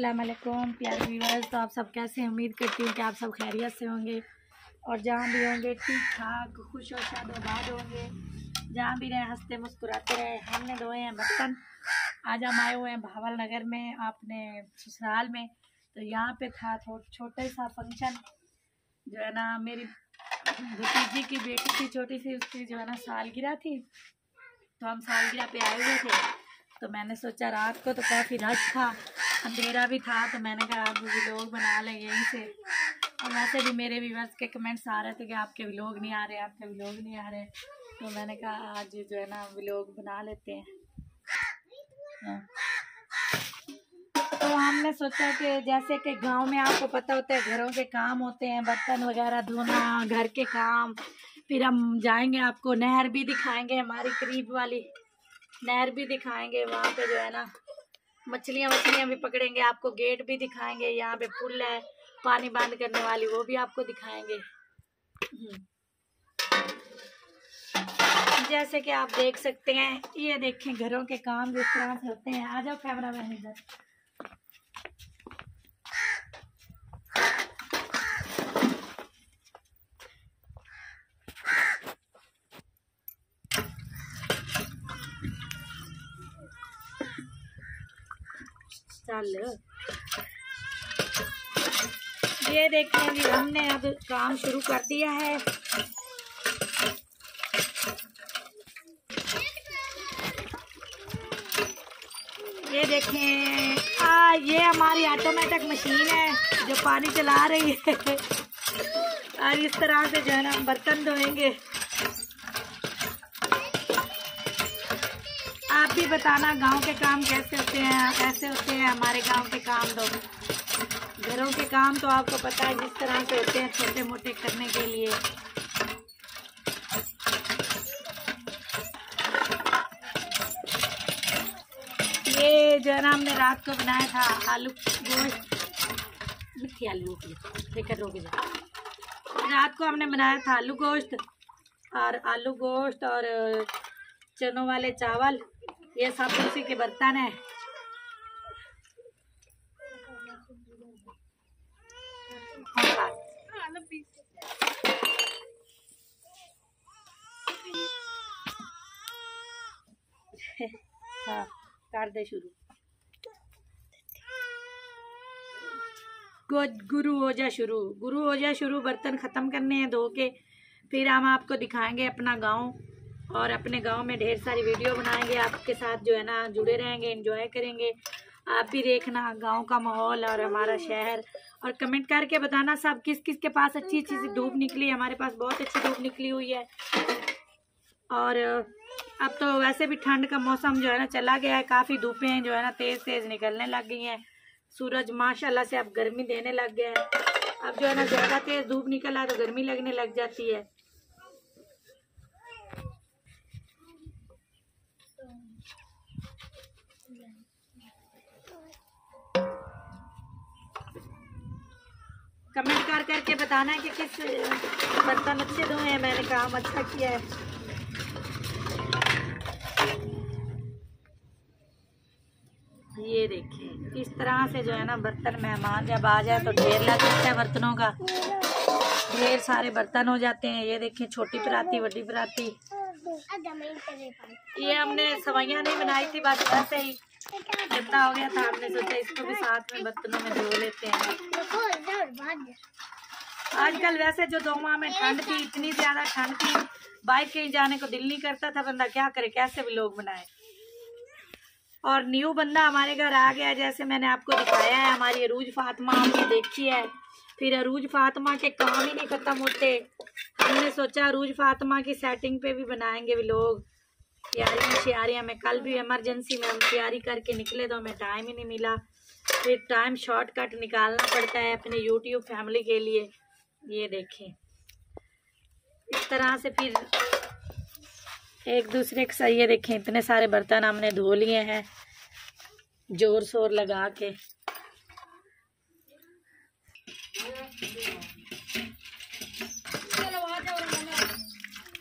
अस्सलाम वालेकुम, प्यारे व्यूअर्स। तो आप सब कैसे उम्मीद करती हूँ कि आप सब खैरियत से होंगे और जहाँ भी होंगे ठीक ठाक खुश और शादोबाद होंगे। जहाँ भी रहे, हँसते मुस्कुराते रहे। हमने धोए हैं बर्तन। आज हम आए हुए हैं भावल नगर में आपने ससुराल में। तो यहाँ पे था छोटे सा फ़ंक्शन जो है ना, मेरी भतीजी की बेटी थी, छोटी सी, उसकी जो है ना, सालगिरह थी। तो हम सालगिरह पे आए हुए थे। तो मैंने सोचा रात को तो काफ़ी रश था। अंधेरा भी था तो मैंने कहा आप व्लॉग बना लें यहीं से। और वैसे भी मेरे व्यूवर्स के कमेंट्स आ रहे थे कि आपके व्लॉग नहीं आ रहे, आपके व्लॉग नहीं आ रहे। तो मैंने कहा आज जो है ना व्लॉग बना लेते हैं। हाँ। तो हमने सोचा कि जैसे कि गाँव में आपको पता होता है, घरों के काम होते हैं, बर्तन वगैरह धोना, घर के काम। फिर हम जाएँगे आपको नहर भी दिखाएँगे, हमारी करीब वाली नहर भी दिखाएँगे, वहाँ पे जो है ना मछलियाँ मछलियाँ भी पकड़ेंगे, आपको गेट भी दिखाएँगे, यहाँ पे पुल है, पानी बंद करने वाली, वो भी आपको दिखाएँगे। हम्म। जैसे कि आप देख सकते हैं, ये देखें, घरों के काम जिस तरह से होते हैं। आ जाओ कैमरा मैन इधर। चल ये देखें जी, हमने अब काम शुरू कर दिया है। ये देखें आ, ये हमारी ऑटोमेटिक मशीन है जो पानी चला रही है। और इस तरह से जो है ना बर्तन धोएँगे। भी बताना, गाँव के काम कैसे होते हैं कैसे होते हैं हमारे गाँव के काम दो घरों के काम तो आपको पता है, जिस तरह से होते हैं छोटे मोटे करने के लिए। ये जो है ना हमने रात को बनाया था आलू गोश्त। आलू लेकर रोक रात को हमने बनाया था आलू गोश्त और आलू गोश्त और चनों वाले चावल। ये सब उसी के बर्तन है। हाँ कर दे शुरू। गुरु हो जा शुरू। गुरु हो जा शुरू, बर्तन ख़त्म करने हैं धो के। फिर हम आपको दिखाएँगे अपना गाँव। और अपने गाँव में ढेर सारी वीडियो बनाएँगे। आपके साथ जो है ना, जुड़े रहेंगे एंजॉय करेंगे। आप भी देखना गाँव का माहौल और हमारा शहर। और कमेंट करके बताना सब किस किस के पास अच्छी अच्छी सी धूप निकली हमारे पास बहुत अच्छी धूप निकली हुई है। और अब तो वैसे भी ठंड का मौसम जो है ना चला गया है। काफ़ी धूपें जो है ना तेज़ तेज़ निकलने लग गई हैं। सूरज माशाल्लाह से अब गर्मी देने लग गया है। अब जो है ना ज़्यादा तेज़ धूप निकला तो गर्मी लगने लग जाती है। कमेंट कर करके बताना है कि किस बर्तन अच्छे धोए हैं मैंने काम अच्छा किया है। ये देखिए इस तरह से जो है ना बर्तन मेहमान जब आ जाए तो ढेर लग जाता है बर्तनों का। ढेर सारे बर्तन हो जाते हैं। ये देखिए छोटी पराती बड़ी पराती। ये हमने सवाइयाँ नहीं बनाई थी बस वैसे ही। जितना हो गया था हमने सोचा इसको भी साथ में बर्तनों में धो लेते हैं। आजकल वैसे जो दो माह में ठंड थी, इतनी ज़्यादा ठंड थी, बाइक कहीं जाने को दिल नहीं करता था, बंदा क्या करे, कैसे भी लोग बनाए। और न्यू बंदा हमारे घर आ गया, जैसे मैंने आपको दिखाया है, हमारी अरूज फातिमा हमने देखी है। फिर अरूज फातिमा के काम ही नहीं ख़त्म होते। हमने सोचा अरूज फातिमा की सेटिंग पे भी बनाएँगे भी लोग। तैयारियाँ श्यारियाँ में कल भी इमरजेंसी में हम तैयारी करके निकले तो हमें टाइम ही नहीं मिला। फिर टाइम शॉर्टकट निकालना पड़ता है अपने यूट्यूब फैमिली के लिए। ये देखें। इस तरह से फिर एक दूसरे के सही देखें, इतने सारे बर्तन हमने धो लिए हैं ज़ोर शोर लगा के।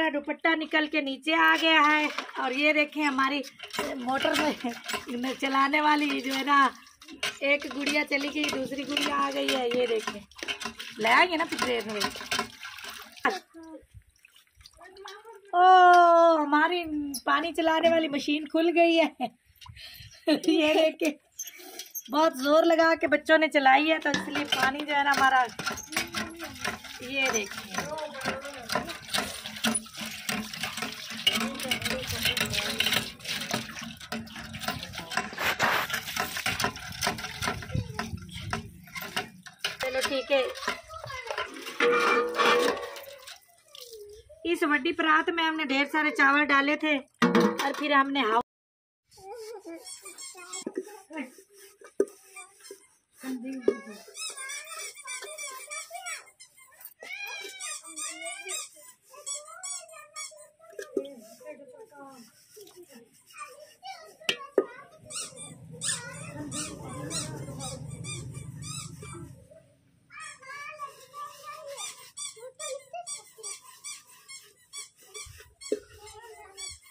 दुपट्टा निकल के नीचे आ गया है। और ये देखें हमारी मोटर में चलाने वाली जो है ना, एक गुड़िया चली गई, दूसरी गुड़िया आ गई है। ये देखें। ले आएँगे ना देर में ओ, हमारी पानी चलाने वाली मशीन खुल गई है। ये देखे, बहुत ज़ोर लगा के बच्चों ने चलाई है तो इसलिए पानी जो है ना हमारा, ये देखिए चलो ठीक है इस बड़ी परात में हमने ढेर सारे चावल डाले थे और फिर हमने हाउ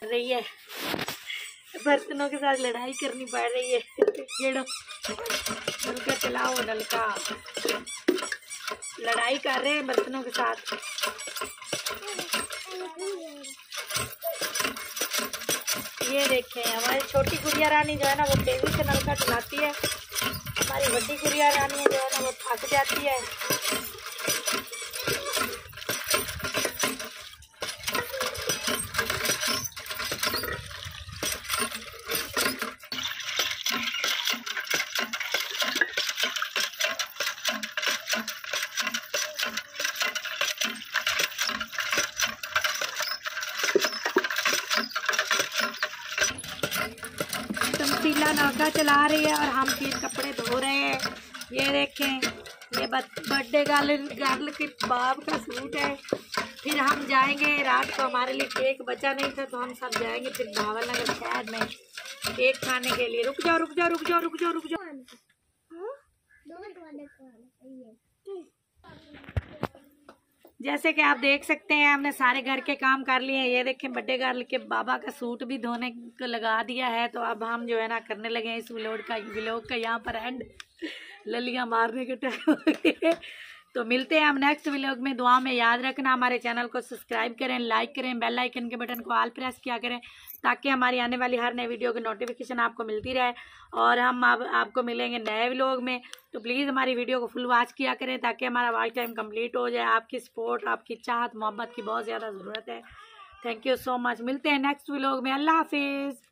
रही है। बर्तनों के साथ लड़ाई करनी पड़ रही है। नलका चलाओ, नलका। लड़ाई कर रहे हैं बर्तनों के साथ। ये देखें, हमारी छोटी गुड़िया रानी जो है ना, वो तेज़ी से नलका चलाती है। हमारी बड़ी गुड़िया रानी जो है ना, वो थक जाती है। तमसीला नौका चला रही है और हम फिर कपड़े धो रहे हैं। ये देखें, ये बर्थडे गर्ल गर्ल के बाप का सूट है। फिर हम जाएँगे, रात को हमारे लिए केक बचा नहीं था तो हम सब जाएँगे फिर भावल नगर शहर में केक खाने के लिए। रुक जाओ रुक जाओ रुक जाओ रुक जाओ रुक जाओ। जैसे कि आप देख सकते हैं, हमने सारे घर के काम कर लिए हैं। ये देखें, बड्डे घर के बाबा का सूट भी धोने को लगा दिया है। तो अब हम जो है ना करने लगे हैं इस विलोड का व्लॉग का यहाँ पर एंड ललियाँ मारने के टाइम तो मिलते हैं हम नेक्स्ट व्लॉग में। दुआ में याद रखना, हमारे चैनल को सब्सक्राइब करें लाइक करें बेल आइकन के बटन को ऑल प्रेस किया करें ताकि हमारी आने वाली हर नए वीडियो की नोटिफिकेशन आपको मिलती रहे। और हम अब आपको मिलेंगे नए व्लॉग में। तो प्लीज़ हमारी वीडियो को फुल वॉच किया करें ताकि हमारा वॉच टाइम कंप्लीट हो जाए। आपकी सपोर्ट आपकी चाहत, मोहब्बत की बहुत ज़्यादा ज़रूरत है। थैंक यू सो मच मिलते हैं नेक्स्ट व्लॉग में। अल्लाह हाफिज़।